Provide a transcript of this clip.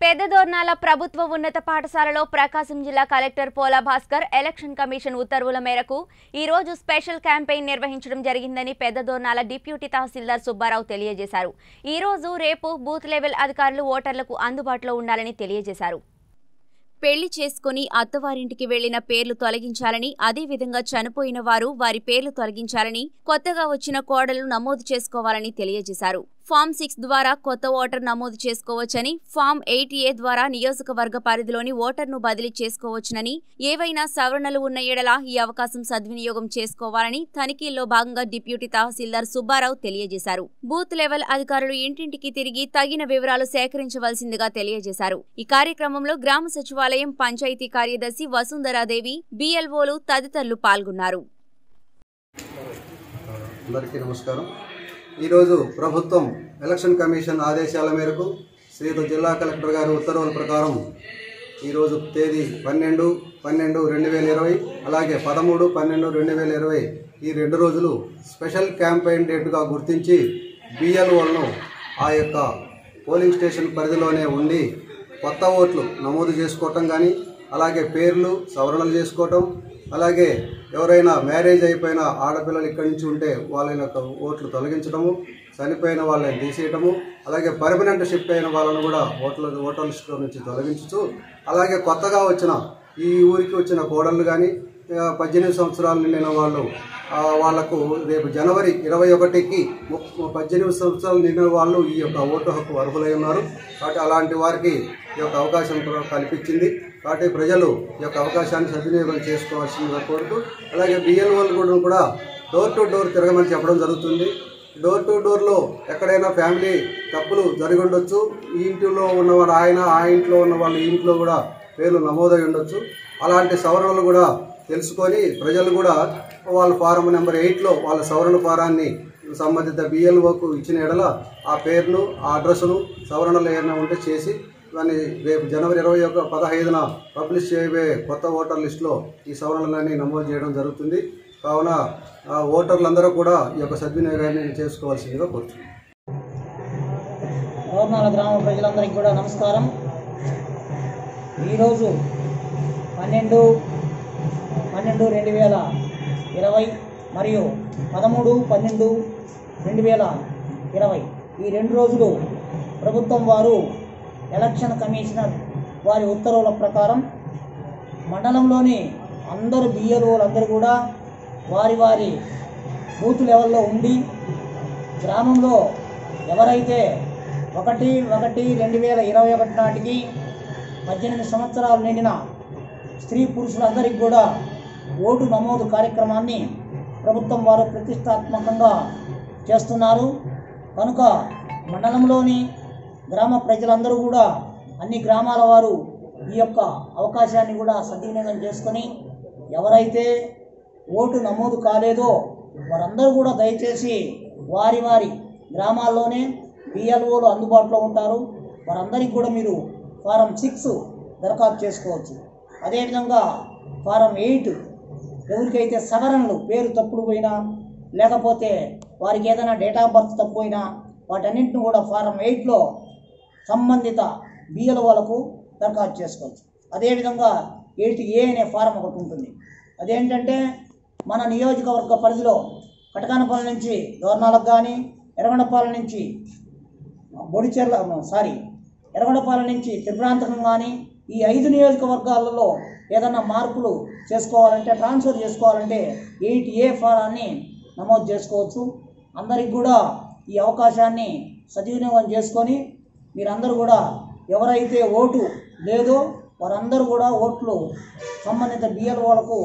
పెద్దదోర్నాల ప్రభుత్వ ఉన్నత పాఠశాలలో ప్రకాశం జిల్లా collector Pola Bhaskar election commission ఉత్తర్వుల మేరకు ఈ రోజు స్పెషల్ క్యాంపెయిన్ నిర్వహించడం జరిగిందని పెద్దదోర్నాల డిప్యూటీ తహసీల్దార్ సుబ్బారావు తెలియజేశారు. ఈ రోజు రేపు బూత్ లెవెల్ అధికారులు ఓటర్లకు అందుబాటులో ఉండాలని తెలియజేశారు. పెళ్ళి చేసుకుని అత్తవారింటికి వెళ్ళిన పేర్లు తొలగించాలని అదేవిధంగా చనిపోయిన వారు వారి పేర్లు తొలగించాలని కొత్తగా వచ్చిన కోడలు నమోదు చేసుకోవాలని తెలియజేశారు. ఫామ్ సిక్స్ ద్వారా కొత్త ఓటర్ నమోదు చేసుకోవచ్చని ఫామ్ ఎయిట్ ఏ ద్వారా నియోజకవర్గ పరిధిలోని ఓటర్ను బదిలీ చేసుకోవచ్చునని ఏవైనా సవరణలు ఉన్న ఎడల ఈ అవకాశం సద్వినియోగం చేసుకోవాలని తనిఖీల్లో భాగంగా డిప్యూటీ తహసీల్దార్ సుబ్బారావు తెలియజేశారు. బూత్ లెవెల్ అధికారులు ఇంటింటికి తిరిగి తగిన వివరాలు సేకరించవలసిందిగా తెలియజేశారు. ఈ కార్యక్రమంలో గ్రామ సచివాలయం పంచాయతీ కార్యదర్శి వసుంధరాదేవి బిఎల్ఓలు తదితరులు పాల్గొన్నారు. అందరికీ నమస్కారం. ఈరోజు ప్రభుత్వం ఎలక్షన్ కమిషన్ ఆదేశాల మేరకు శ్రీత జిల్లా కలెక్టర్ గారి ఉత్తర్వుల ప్రకారం ఈరోజు తేదీ పన్నెండు పన్నెండు రెండు వేల ఇరవై అలాగే పదమూడు పన్నెండు రెండు వేల ఇరవై ఈ రెండు రోజులు స్పెషల్ క్యాంపెయిన్ డేట్గా గుర్తించి బిఎల్ఓలను ఆ యొక్క పోలింగ్ స్టేషన్ పరిధిలోనే ఉండి కొత్త ఓట్లు నమోదు చేసుకోవటం కానీ అలాగే పేర్లు సవరణలు చేసుకోవటం అలాగే ఎవరైనా మ్యారేజ్ అయిపోయిన ఆడపిల్లలు ఇక్కడి నుంచి ఉంటే వాళ్ళ యొక్క ఓట్లు తొలగించడము చనిపోయిన వాళ్ళని తీసేయటము అలాగే పర్మనెంట్ షిఫ్ట్ అయిన వాళ్ళను కూడా ఓట్ల ఓటర్ లిస్టులో నుంచి తొలగించచ్చు అలాగే కొత్తగా వచ్చిన ఈ ఊరికి వచ్చిన కోడళ్ళు కానీ పద్దెనిమిది సంవత్సరాలు నిండిన వాళ్ళు వాళ్ళకు రేపు జనవరి ఇరవై ఒకటికి ము- పద్దెనిమిది సంవత్సరాలు నిండిన వాళ్ళు ఈ యొక్క ఓటు హక్కు అర్హులై ఉన్నారు. కాబట్టి అలాంటి వారికి ఈ యొక్క అవకాశం కూడా కల్పించింది. కాబట్టి ప్రజలు ఈ యొక్క అవకాశాన్ని సద్వినియోగం చేసుకోవాల్సిందిగా కోరుతూ అలాగే బిఎల్ఓలు కూడా కూడా డోర్ టు డోర్ తిరగమని చెప్పడం జరుగుతుంది. డోర్ టు డోర్లో ఎక్కడైనా ఫ్యామిలీ తప్పులు జరిగి ఉండొచ్చు. ఈ ఇంటిలో ఉన్నవాడు ఆయన ఆ ఇంట్లో ఉన్న వాళ్ళ ఇంట్లో కూడా పేర్లు నమోదై ఉండొచ్చు. అలాంటి సవరణలు కూడా తెలుసుకొని ప్రజలు కూడా వాళ్ళ ఫారం నెంబర్ ఎయిట్లో వాళ్ళ సవరణ ఫారాన్ని సంబంధిత బిఎల్ఓకు ఇచ్చిన ఎడల ఆ పేరును ఆ అడ్రస్ను సవరణలు ఏమైనా ఉంటే చేసి దాన్ని రేపు జనవరి ఇరవై ఒక పదహైదున పబ్లిష్ చేయబోయే కొత్త ఓటర్ లిస్టులో ఈ సవరణలన్నీ నమోదు చేయడం జరుగుతుంది. కావున ఆ ఓటర్లందరూ కూడా ఈ యొక్క సద్వినియోగాన్ని చేసుకోవాల్సిందిగా కోరుతున్నాను గోర్నాల గ్రామ ప్రజలందరికీ కూడా నమస్కారం. ఈరోజు పన్నెండు రెండు రెండు వేల ఇరవై మరియు పదమూడు పన్నెండు రెండు వేల ఇరవై. ఈ రెండు రోజులు ప్రభుత్వం వారు ఎలక్షన్ కమిషనర్ వారి ఉత్తర్వుల ప్రకారం మండలంలోని అందరు బిఎల్ఓలందరూ కూడా వారి వారి బూత్ లెవెల్లో ఉండి గ్రామంలో ఎవరైతే ఒకటి ఒకటి రెండు వేల ఇరవై ఒకటి నాటికి పద్దెనిమిది సంవత్సరాలు నిండిన స్త్రీ పురుషులందరికీ కూడా ఓటు నమోదు కార్యక్రమాన్ని ప్రభుత్వం వారు ప్రతిష్టాత్మకంగా చేస్తున్నారు. కనుక మండలంలోని గ్రామ ప్రజలందరూ కూడా అన్ని గ్రామాల వారు ఈ యొక్క అవకాశాన్ని కూడా సద్వినియోగం చేసుకొని ఎవరైతే ఓటు నమోదు కాలేదో వారందరూ కూడా దయచేసి వారి వారి గ్రామాల్లోనే బిఎల్ఓలు అందుబాటులో ఉంటారు. వారందరికీ కూడా మీరు ఫారం సిక్స్ దరఖాస్తు చేసుకోవచ్చు. అదేవిధంగా ఫారం ఎయిట్ ఎవరికైతే సవరణలు పేరు తప్పుడు పోయినా లేకపోతే వారికి ఏదైనా డేట్ ఆఫ్ బర్త్ తప్పు పోయినా వాటన్నింటిని కూడా ఫారం ఎయిట్లో సంబంధిత బిఎల్ఓలకు దరఖాస్తు చేసుకోవచ్చు. అదేవిధంగా ఎయిట్ ఏ అనే ఫారం ఒకటి ఉంటుంది. అదేంటంటే మన నియోజకవర్గ పరిధిలో కటకానపల్లి నుంచి దోర్నాలకు కానీ ఎర్రగొండపాలెం నుంచి బొడిచెర్ల సారీ ఎర్రగొండపాలెం నుంచి త్రిప్రాంతకం కానీ ఈ ఐదు నియోజకవర్గాలలో ఏదన్నా మార్పులు చేసుకోవాలంటే ట్రాన్స్ఫర్ చేసుకోవాలంటే ఎయిట్ ఏ ఫారాన్ని నమోదు చేసుకోవచ్చు. అందరికి కూడా ఈ అవకాశాన్ని సద్వినియోగం చేసుకొని మీరందరూ కూడా ఎవరైతే ఓటు లేదో వారందరూ కూడా ఓట్లు సంబంధిత బిఎల్ఓలకు